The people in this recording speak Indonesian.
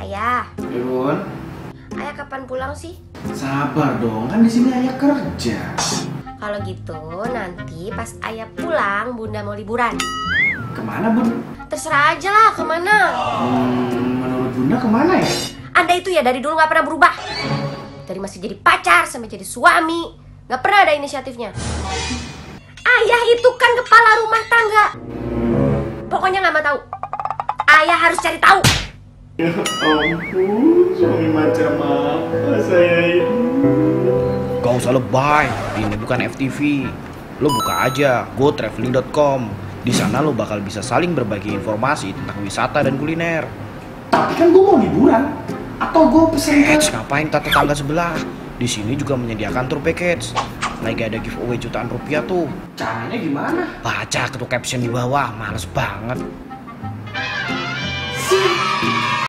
Ayah, Bun, ayah kapan pulang sih? sabar dong, kan di sini ayah kerja. Kalau gitu nanti pas ayah pulang bunda mau liburan. Ke mana bun? Terserah aja lah ke mana. Hmm, menurut bunda ke mana ya? Anda itu ya dari dulu nggak pernah berubah. Dari masih jadi pacar sampai jadi suami, nggak pernah ada inisiatifnya. Ayah itu kan kepala rumah tangga. Pokoknya nggak mau tahu. Ayah harus cari tahu. Ya ampun, suami macam apa saya ini? Gak usah lebay, ini bukan FTV. Lo buka aja gotraveling.com. Di sana lo bakal bisa saling berbagi informasi tentang wisata dan kuliner. Tapi kan gue mau liburan. Atau gue pesen ke... Eits, ngapain tak tetangga sebelah? Di sini juga menyediakan tour package. Lagi ada giveaway jutaan rupiah tuh. Caranya gimana? Baca tuh caption di bawah, males banget.